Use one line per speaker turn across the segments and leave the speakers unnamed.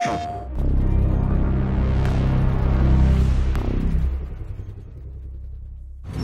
you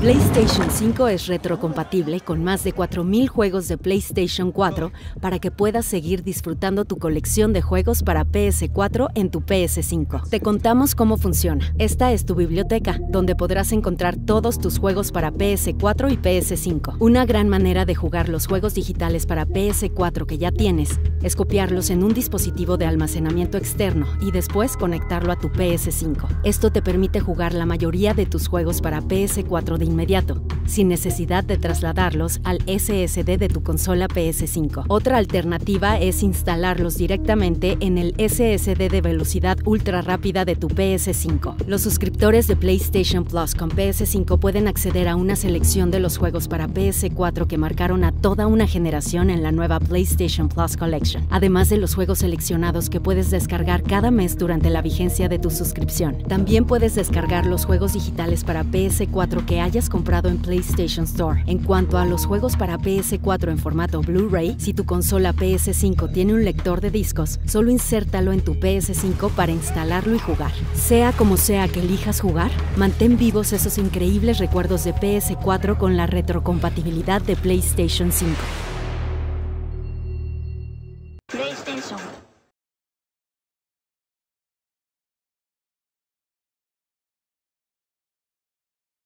PlayStation 5 es retrocompatible con más de 4.000 juegos de PlayStation 4 para que puedas seguir disfrutando tu colección de juegos para PS4 en tu PS5. Te contamos cómo funciona. Esta es tu biblioteca, donde podrás encontrar todos tus juegos para PS4 y PS5. Una gran manera de jugar los juegos digitales para PS4 que ya tienes es copiarlos en un dispositivo de almacenamiento externo y después conectarlo a tu PS5. Esto te permite jugar la mayoría de tus juegos para PS4 de inmediato, sin necesidad de trasladarlos al SSD de tu consola PS5. Otra alternativa es instalarlos directamente en el SSD de velocidad ultra rápida de tu PS5. Los suscriptores de PlayStation Plus con PS5 pueden acceder a una selección de los juegos para PS4 que marcaron a toda una generación en la nueva PlayStation Plus Collection, además de los juegos seleccionados que puedes descargar cada mes durante la vigencia de tu suscripción. También puedes descargar los juegos digitales para PS4 que hayas comprado en PlayStation Store. En cuanto a los juegos para PS4 en formato Blu-ray, si tu consola PS5 tiene un lector de discos, solo insértalo en tu PS5 para instalarlo y jugar. Sea como sea que elijas jugar, mantén vivos esos increíbles recuerdos de PS4 con la retrocompatibilidad de PlayStation 5.
PlayStation